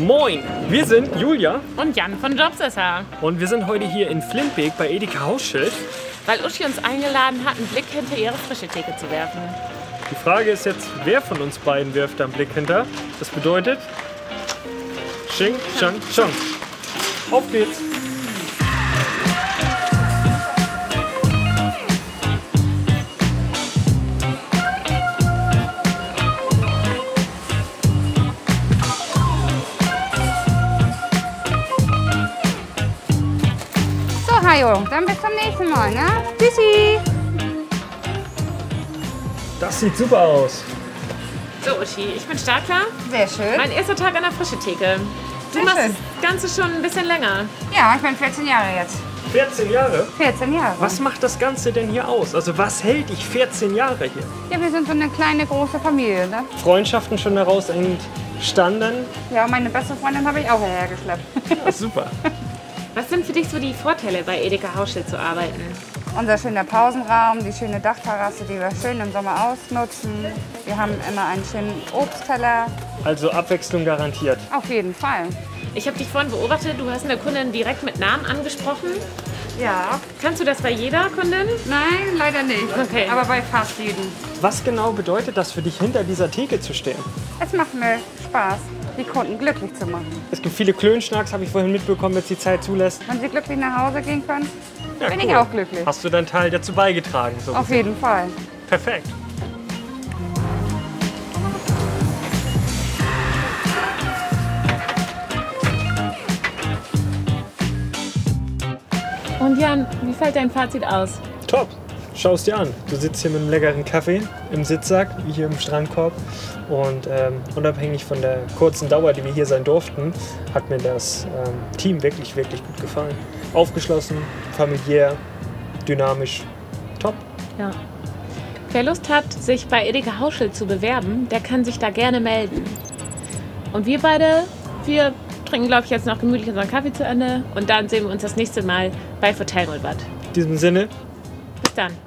Moin, wir sind Julia Und Jan von Jobsesser. und wir sind heute hier in Flintbeek bei Edeka Hausschild. Weil Uschi uns eingeladen hat, einen Blick hinter ihre frische Theke zu werfen. Die Frage ist jetzt, wer von uns beiden wirft da einen Blick hinter? Das bedeutet, Xing, Chang, Chong. Auf geht's! So, Hajo, dann bis zum nächsten Mal, ne? Tschüssi! Das sieht super aus. So, Uschi, ich bin startklar. Sehr schön. Mein erster Tag an der frische Theke. Du Sehr machst schön. das Ganze schon ein bisschen länger. Ja, ich bin 14 Jahre jetzt. 14 Jahre? 14 Jahre. Was macht das Ganze denn hier aus? Also was hält dich 14 Jahre hier? Ja, wir sind so eine kleine, große Familie, ne? Freundschaften schon daraus entstanden? Ja, meine beste Freundin habe ich auch hierher geschleppt. Ja, super. Was sind für dich so die Vorteile, bei Edeka Hausschild zu arbeiten? Unser schöner Pausenraum, die schöne Dachterrasse, die wir schön im Sommer ausnutzen. Wir haben immer einen schönen Obstteller. Also Abwechslung garantiert. Auf jeden Fall. Ich habe dich vorhin beobachtet, du hast eine Kundin direkt mit Namen angesprochen. Ja. Kannst du das bei jeder Kundin? Nein, leider nicht. Okay. Aber bei fast jedem. Was genau bedeutet das für dich, hinter dieser Theke zu stehen? Es macht mir Spaß, die Kunden glücklich zu machen. Es gibt viele Klönschnacks, habe ich vorhin mitbekommen, wenn es die Zeit zulässt. Wenn sie glücklich nach Hause gehen können, Ja, bin cool. ich auch glücklich. Hast du deinen Teil dazu beigetragen? So Auf jeden Fall. Perfekt. Und Jan, wie fällt dein Fazit aus? Top. Schau es dir an. Du sitzt hier mit einem leckeren Kaffee im Sitzsack, wie hier im Strandkorb. Und ähm, unabhängig von der kurzen Dauer, die wir hier sein durften, hat mir das ähm, Team wirklich, wirklich gut gefallen. Aufgeschlossen, familiär, dynamisch. Top. Ja. Wer Lust hat, sich bei Edeka Hausschild zu bewerben, der kann sich da gerne melden. Und wir beide, wir trinken, glaube ich, jetzt noch gemütlich unseren Kaffee zu Ende und dann sehen wir uns das nächste Mal bei Hotel Mulbad. In diesem Sinne, Bis dann.